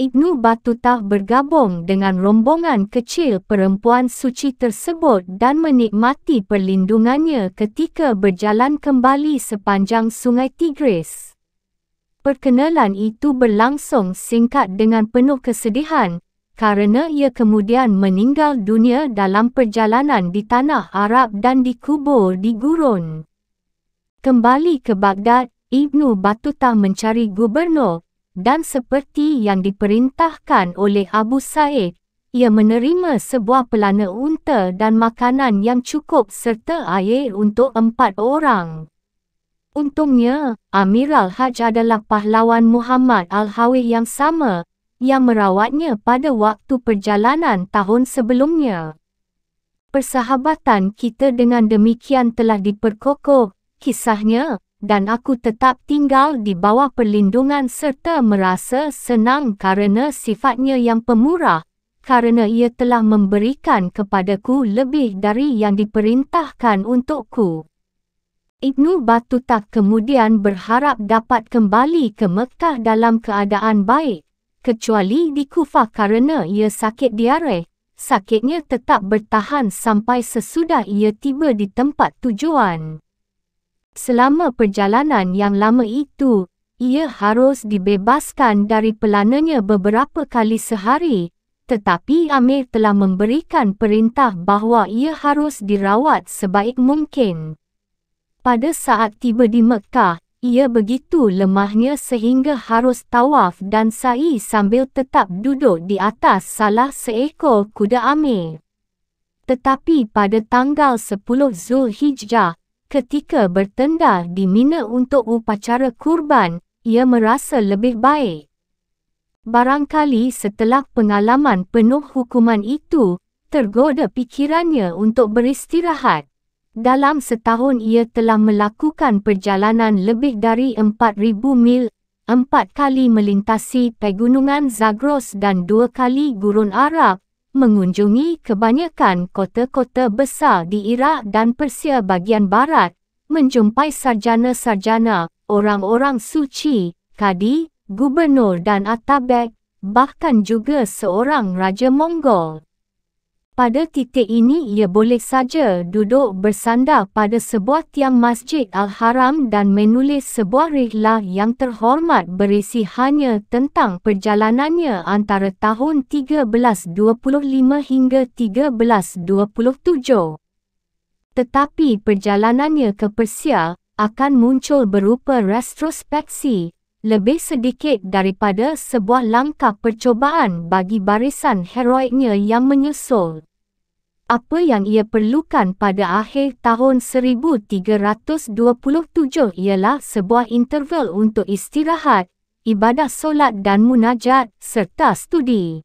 Ibnu Battuta bergabung dengan rombongan kecil perempuan suci tersebut dan menikmati perlindungannya ketika berjalan kembali sepanjang sungai Tigris. Perkenalan itu berlangsung singkat dengan penuh kesedihan kerana ia kemudian meninggal dunia dalam perjalanan di tanah Arab dan dikubur di gurun. Kembali ke Baghdad, Ibnu Battuta mencari gubernur dan seperti yang diperintahkan oleh Abu Said, ia menerima sebuah pelana unta dan makanan yang cukup serta air untuk empat orang. Untungnya, Amiral Haj adalah pahlawan Muhammad Al-Hawih yang sama, yang merawatnya pada waktu perjalanan tahun sebelumnya. Persahabatan kita dengan demikian telah diperkokoh, kisahnya, dan aku tetap tinggal di bawah perlindungan serta merasa senang kerana sifatnya yang pemurah, kerana ia telah memberikan kepadaku lebih dari yang diperintahkan untukku. Ibnu Battuta kemudian berharap dapat kembali ke Mekah dalam keadaan baik, kecuali di Kufah kerana ia sakit diare. Sakitnya tetap bertahan sampai sesudah ia tiba di tempat tujuan. Selama perjalanan yang lama itu, ia harus dibebaskan dari pelananya beberapa kali sehari, tetapi Amir telah memberikan perintah bahawa ia harus dirawat sebaik mungkin. Pada saat tiba di Mekah, ia begitu lemahnya sehingga harus tawaf dan sa'i sambil tetap duduk di atas salah seekor kuda Amir. Tetapi pada tanggal 10 Zulhijjah, ketika bertenda di Mina untuk upacara kurban, ia merasa lebih baik. Barangkali setelah pengalaman penuh hukuman itu, tergoda pikirannya untuk beristirahat. Dalam setahun ia telah melakukan perjalanan lebih dari 4,000 mil, empat kali melintasi pegunungan Zagros dan dua kali gurun Arab, mengunjungi kebanyakan kota-kota besar di Iraq dan Persia bagian barat, menjumpai sarjana-sarjana, orang-orang suci, kadi, gubernur dan atabek, bahkan juga seorang Raja Mongol. Pada titik ini ia boleh saja duduk bersandar pada sebuah tiang Masjid Al-Haram dan menulis sebuah rihlah yang terhormat berisi hanya tentang perjalanannya antara tahun 1325 hingga 1327. Tetapi perjalanannya ke Persia akan muncul berupa retrospeksi, lebih sedikit daripada sebuah langkah percobaan bagi barisan heroiknya yang menyusul apa yang ia perlukan pada akhir tahun 1327 ialah sebuah interval untuk istirahat, ibadah solat dan munajat serta studi.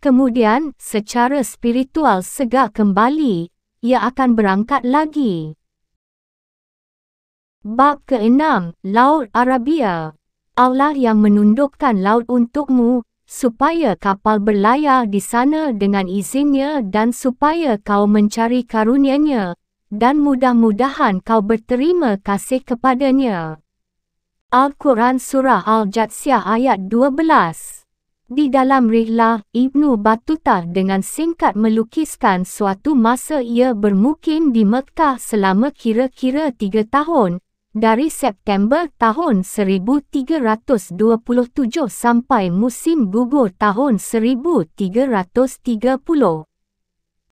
Kemudian, secara spiritual segak kembali, ia akan berangkat lagi. Bab ke-6, Laut Arabia Allah yang menundukkan laut untukmu, supaya kapal berlayar di sana dengan izinnya dan supaya kau mencari karunia-Nya dan mudah-mudahan kau berterima kasih kepadanya. Al-Quran Surah Al-Jatsiyah ayat 12 Di dalam rihlah, Ibnu Battuta dengan singkat melukiskan suatu masa ia bermukim di Mekah selama kira-kira tiga tahun, dari September tahun 1327 sampai musim gugur tahun 1330.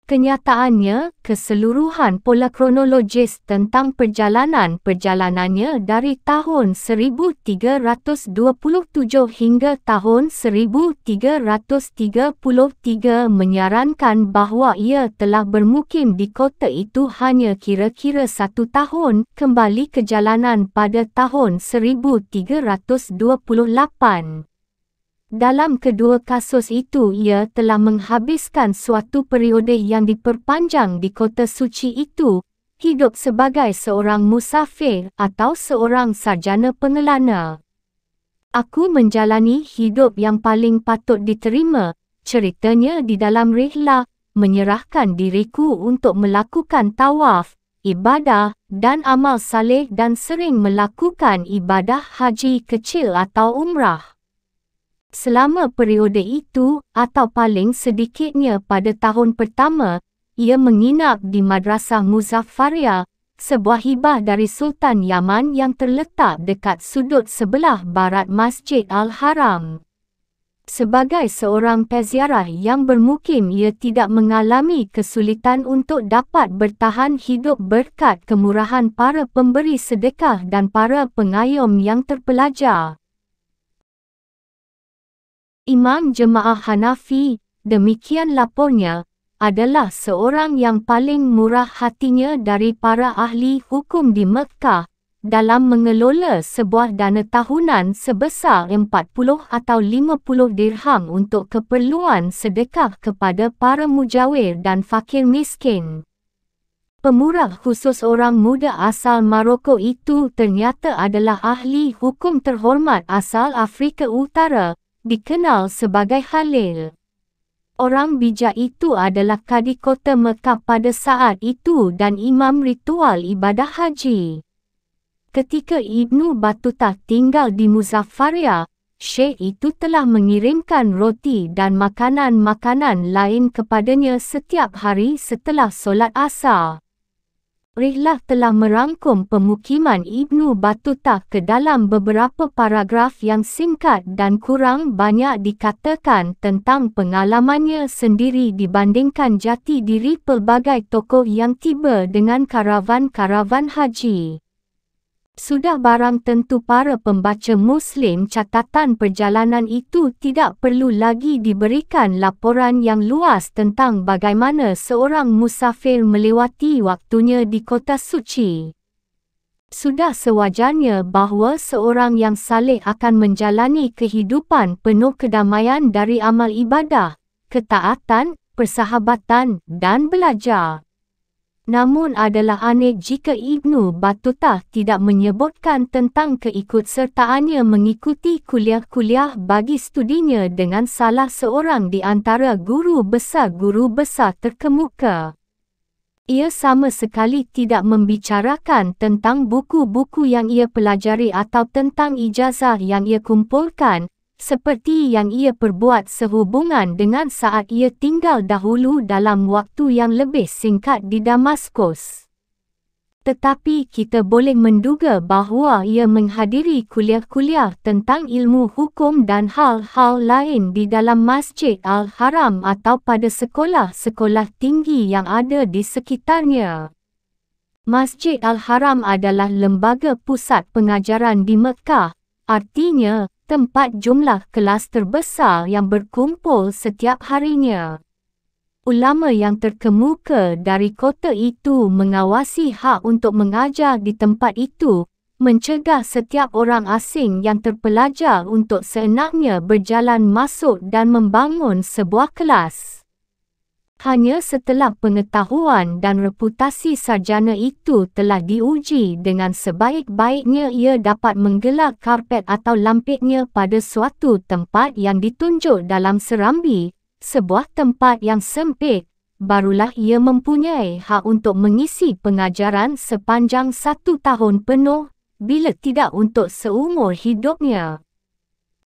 Kenyataannya, keseluruhan pola kronologis tentang perjalanan-perjalanannya dari tahun 1327 hingga tahun 1333 menyarankan bahawa ia telah bermukim di kota itu hanya kira-kira satu tahun kembali ke jalanan pada tahun 1328. Dalam kedua kasus itu ia telah menghabiskan suatu periode yang diperpanjang di kota suci itu, hidup sebagai seorang musafir atau seorang sarjana pengelana. Aku menjalani hidup yang paling patut diterima, ceritanya di dalam rihlah, menyerahkan diriku untuk melakukan tawaf, ibadah dan amal saleh dan sering melakukan ibadah haji kecil atau umrah. Selama periode itu, atau paling sedikitnya pada tahun pertama, ia menginap di Madrasah Muzaffaria, sebuah hibah dari Sultan Yaman yang terletak dekat sudut sebelah barat Masjid Al-Haram. Sebagai seorang peziarah yang bermukim ia tidak mengalami kesulitan untuk dapat bertahan hidup berkat kemurahan para pemberi sedekah dan para pengayom yang terpelajar. Imam Jemaah Hanafi, demikian lapornya, adalah seorang yang paling murah hatinya dari para ahli hukum di Mekah dalam mengelola sebuah dana tahunan sebesar 40 atau 50 dirham untuk keperluan sedekah kepada para mujawir dan fakir miskin. Pemurah khusus orang muda asal Maroko itu ternyata adalah ahli hukum terhormat asal Afrika Utara, dikenal sebagai Khalil. Orang bijak itu adalah kadi kota Mekah pada saat itu dan imam ritual ibadah haji. Ketika Ibnu Battuta tinggal di Muzaffaria, Syekh itu telah mengirimkan roti dan makanan-makanan lain kepadanya setiap hari setelah solat asar. Rihlah telah merangkum pemukiman Ibnu Battuta ke dalam beberapa paragraf yang singkat dan kurang banyak dikatakan tentang pengalamannya sendiri dibandingkan jati diri pelbagai tokoh yang tiba dengan karavan-karavan haji. Sudah barang tentu para pembaca Muslim catatan perjalanan itu tidak perlu lagi diberikan laporan yang luas tentang bagaimana seorang musafir melewati waktunya di kota suci. Sudah sewajarnya bahawa seorang yang saleh akan menjalani kehidupan penuh kedamaian dari amal ibadah, ketaatan, persahabatan dan belajar. Namun adalah aneh jika Ibnu Battuta tidak menyebutkan tentang keikutsertaannya mengikuti kuliah-kuliah bagi studinya dengan salah seorang di antara guru besar-guru besar terkemuka. Ia sama sekali tidak membicarakan tentang buku-buku yang ia pelajari atau tentang ijazah yang ia kumpulkan, seperti yang ia perbuat sehubungan dengan saat ia tinggal dahulu dalam waktu yang lebih singkat di Damaskus. Tetapi kita boleh menduga bahawa ia menghadiri kuliah-kuliah tentang ilmu hukum dan hal-hal lain di dalam Masjid Al-Haram atau pada sekolah-sekolah tinggi yang ada di sekitarnya. Masjid Al-Haram adalah lembaga pusat pengajaran di Mekah, artinya tempat jumlah kelas terbesar yang berkumpul setiap harinya. Ulama yang terkemuka dari kota itu mengawasi hak untuk mengajar di tempat itu, mencegah setiap orang asing yang terpelajar untuk seenaknya berjalan masuk dan membangun sebuah kelas. Hanya setelah pengetahuan dan reputasi sarjana itu telah diuji dengan sebaik-baiknya ia dapat menggelar karpet atau lampitnya pada suatu tempat yang ditunjuk dalam serambi, sebuah tempat yang sempit, barulah ia mempunyai hak untuk mengisi pengajaran sepanjang satu tahun penuh, bila tidak untuk seumur hidupnya.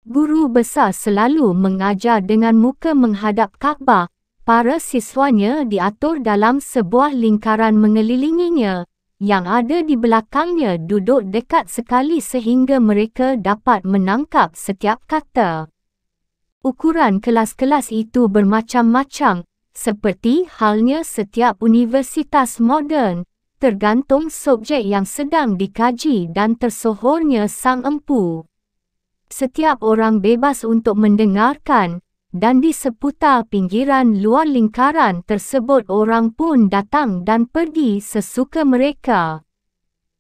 Guru besar selalu mengajar dengan muka menghadap Kaabah, para siswanya diatur dalam sebuah lingkaran mengelilinginya, yang ada di belakangnya duduk dekat sekali sehingga mereka dapat menangkap setiap kata. Ukuran kelas-kelas itu bermacam-macam, seperti halnya setiap universitas moden, tergantung subjek yang sedang dikaji dan tersohornya sang empu. Setiap orang bebas untuk mendengarkan, dan di seputar pinggiran luar lingkaran tersebut orang pun datang dan pergi sesuka mereka.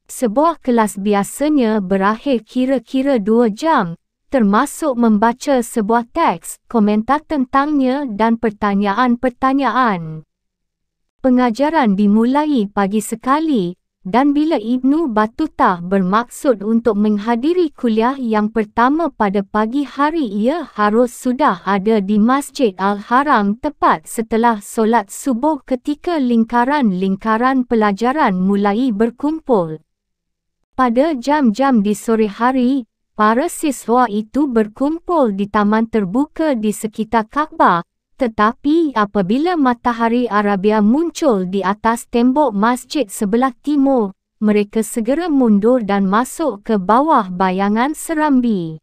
Sebuah kelas biasanya berakhir kira-kira dua jam, termasuk membaca sebuah teks, komentar tentangnya dan pertanyaan-pertanyaan. pengajaran dimulai pagi sekali dan bila Ibnu Battuta bermaksud untuk menghadiri kuliah yang pertama pada pagi hari ia harus sudah ada di Masjid Al-Haram tepat setelah solat subuh ketika lingkaran-lingkaran pelajaran mulai berkumpul. Pada jam-jam di sore hari, para siswa itu berkumpul di taman terbuka di sekitar Kaabah tetapi apabila matahari Arabia muncul di atas tembok masjid sebelah timur, mereka segera mundur dan masuk ke bawah bayangan serambi.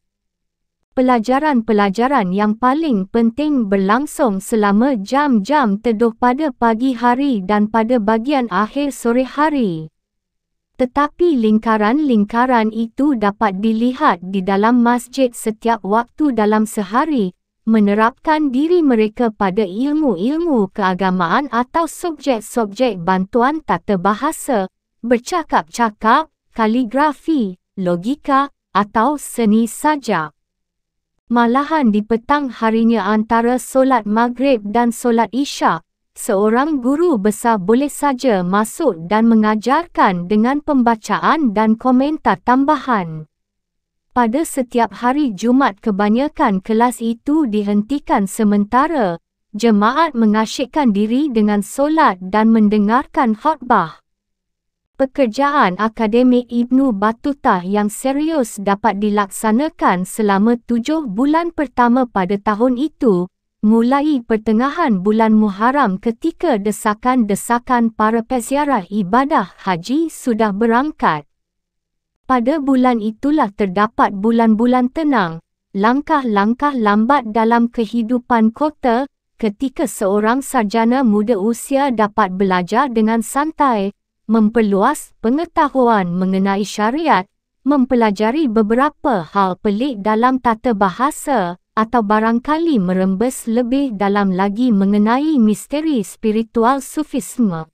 Pelajaran-pelajaran yang paling penting berlangsung selama jam-jam teduh pada pagi hari dan pada bagian akhir sore hari. Tetapi lingkaran-lingkaran itu dapat dilihat di dalam masjid setiap waktu dalam sehari, menerapkan diri mereka pada ilmu-ilmu keagamaan atau subjek-subjek bantuan tata bahasa, bercakap-cakap, kaligrafi, logika atau seni sajak. Malahan di petang harinya antara solat maghrib dan solat isyak, seorang guru besar boleh saja masuk dan mengajarkan dengan pembacaan dan komentar tambahan. Pada setiap hari Jumat kebanyakan kelas itu dihentikan sementara. Jemaat mengasyikkan diri dengan solat dan mendengarkan khutbah. Pekerjaan akademik Ibnu Battuta yang serius dapat dilaksanakan selama tujuh bulan pertama pada tahun itu, mulai pertengahan bulan Muharram ketika desakan-desakan para peziarah ibadah haji sudah berangkat. Pada bulan itulah terdapat bulan-bulan tenang, langkah-langkah lambat dalam kehidupan kota, ketika seorang sarjana muda usia dapat belajar dengan santai, memperluas pengetahuan mengenai syariat, mempelajari beberapa hal pelik dalam tata bahasa, atau barangkali merembes lebih dalam lagi mengenai misteri spiritual sufisme.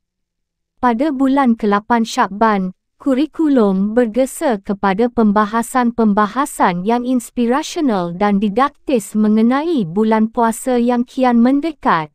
Pada bulan ke-8 Syakban, kurikulum bergesa kepada pembahasan-pembahasan yang inspirasional dan didaktis mengenai bulan puasa yang kian mendekat.